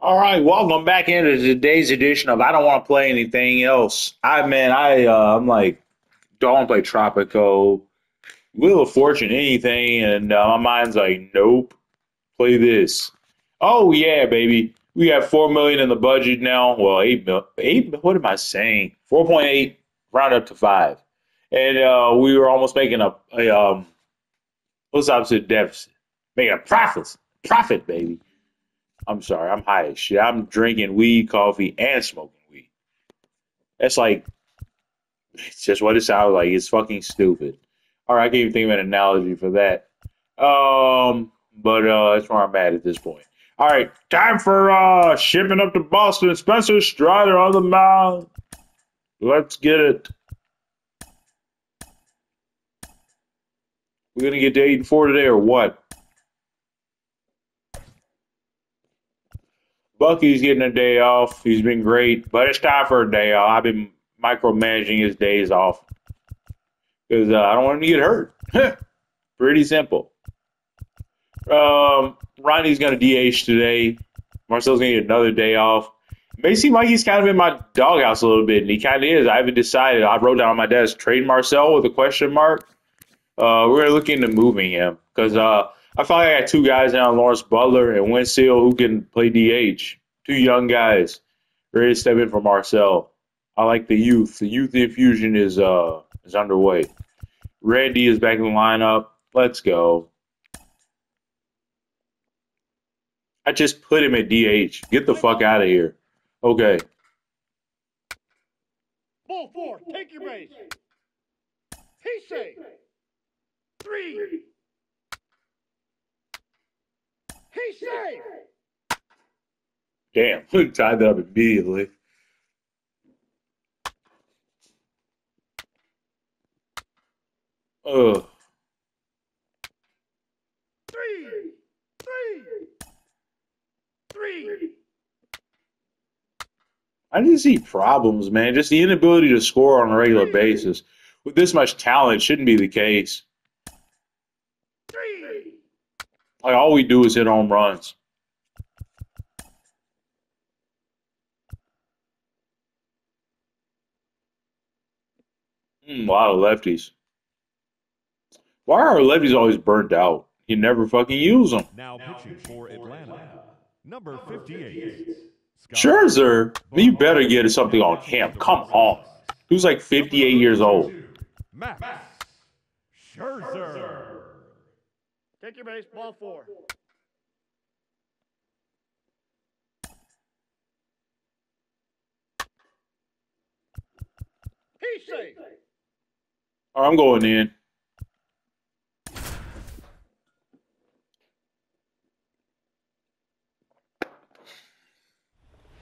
All right, welcome back into today's edition of I don't want to play anything else. I man, I uh, I'm like don't want to play Tropico, Wheel of Fortune, anything, and uh, my mind's like nope, play this. Oh yeah, baby, we have four million in the budget now. Well, eight mil, eight. What am I saying? Four point eight, round up to five, and uh, we were almost making a, a um, what's opposite deficit? Making a profit, profit, baby. I'm sorry, I'm high as shit. I'm drinking weed, coffee, and smoking weed. That's like, it's just what it sounds like. It's fucking stupid. All right, I can't even think of an analogy for that. Um, but uh, that's where I'm at at this point. All right, time for uh shipping up to Boston. Spencer Strider on the mound. Let's get it. We're gonna get to eight and four today, or what? Bucky's getting a day off. He's been great, but it's time for a day off. I've been micromanaging his days off because uh, I don't want him to get hurt. Pretty simple. Um, Ronnie's going to DH today. Marcell's going to get another day off. May seem like he's kind of in my doghouse a little bit, and he kind of is. I haven't decided. I wrote down on my desk trade Marcell with a question mark. Uh, we're going to moving him because uh, I feel like I got two guys now, Lawrence Butler and Winfield, who can play DH. Two young guys ready to step in for Marcell. I like the youth. The youth infusion is uh is underway. Randy is back in the lineup. Let's go. I just put him at DH. Get the fuck out of here. Okay. Ball four, take your base. Safe. Three. Safe. Damn, tied that up immediately. Ugh. I didn't see problems, man. Just the inability to score on a regular basis. With this much talent, shouldn't be the case. Like all we do is hit home runs. Mm, a lot of lefties. Why are our lefties always burnt out? You never fucking use them. Now pitching for Atlanta, number 58. Scott Scherzer, you better get something on him. Come on. Who's like 58 years old? Max Scherzer. Take your base, ball four. He's safe. I'm going in.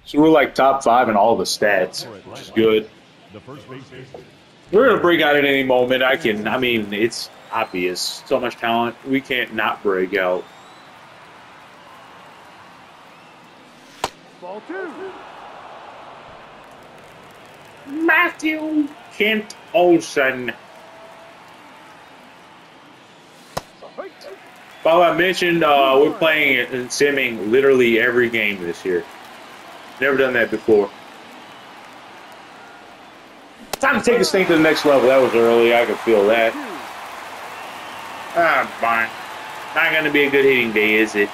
So we're like top five in all the stats, which is good. The first baseman. We're gonna break out at any moment. I can. I mean, it's obvious. So much talent. We can't not break out. Ball two. Matthew Kent Bob, I mentioned uh, we're playing and simming literally every game this year. Never done that before. Time to take this thing to the next level. That was early. I could feel that. Ah, fine. Not going to be a good hitting day, is it?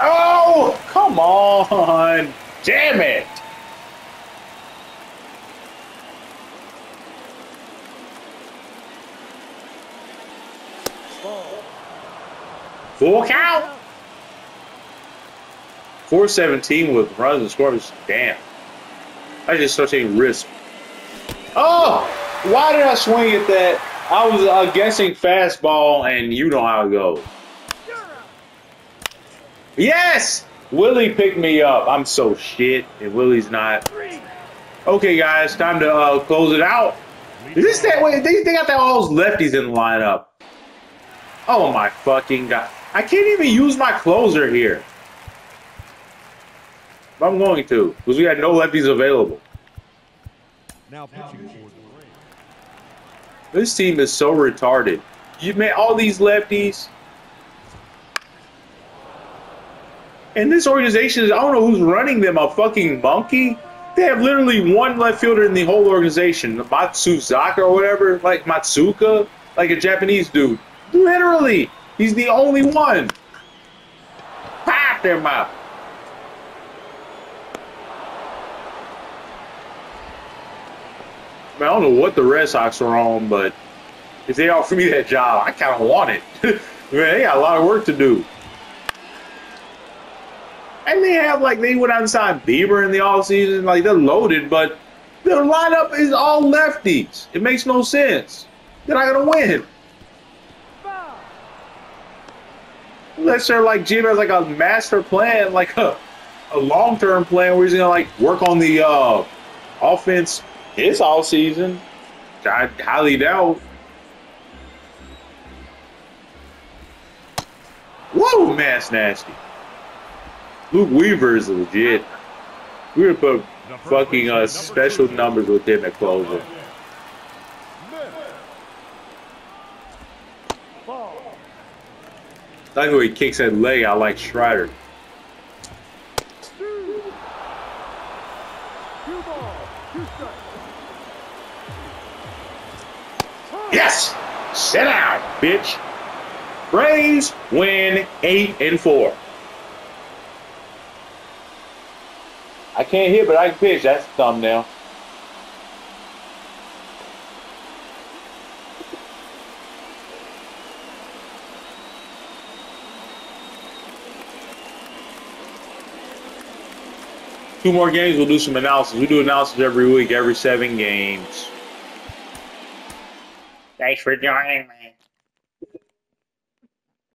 Oh, come on. Damn it. Full count. 417 with runs and scores. Damn. I just start taking risks. Oh, why did I swing at that? I was uh, guessing fastball, and you know how it goes. Yes! Willie picked me up. I'm so shit, and Willie's not. Okay, guys, time to uh, close it out. Is this that way? They, they got that all those lefties in the lineup. Oh my fucking god. I can't even use my closer here. But I'm going to, because we had no lefties available. Now pitching for the Braves. This team is so retarded. You man, all these lefties. And this organization is I don't know who's running them, a fucking monkey. They have literally one left fielder in the whole organization, Matsuzaka or whatever, like Matsuka, like a Japanese dude. Literally, he's the only one. Pop their mouth. I, mean, I don't know what the Red Sox are on, but if they offer me that job, I kind of want it. Man, they got a lot of work to do. And they have like they went outside Bieber in the off season, like they're loaded, but their lineup is all lefties. It makes no sense. They're not gonna win. Unless they're like Jim has like a master plan, like a, a long term plan where he's gonna like work on the uh, offense his all season. I highly doubt. Whoa, that's nasty. Luke Weaver is legit. We would put fucking uh, special numbers with him at closer. Ball. Way he kicks that leg out like strikes. Yes! Sit down, bitch. Braves win eight and four. I can't hear, but I can pitch. That's thumbnail. Two more games, we'll do some analysis. We do analysis every week, every seven games. Thanks for joining me.